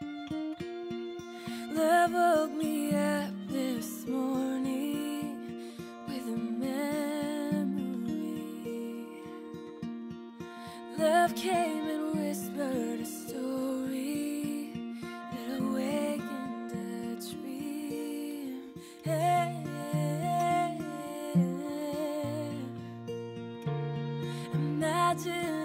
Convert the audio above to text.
Love woke me up this morning with a memory. Love came and whispered a story that awakened a dream. Hey, Imagine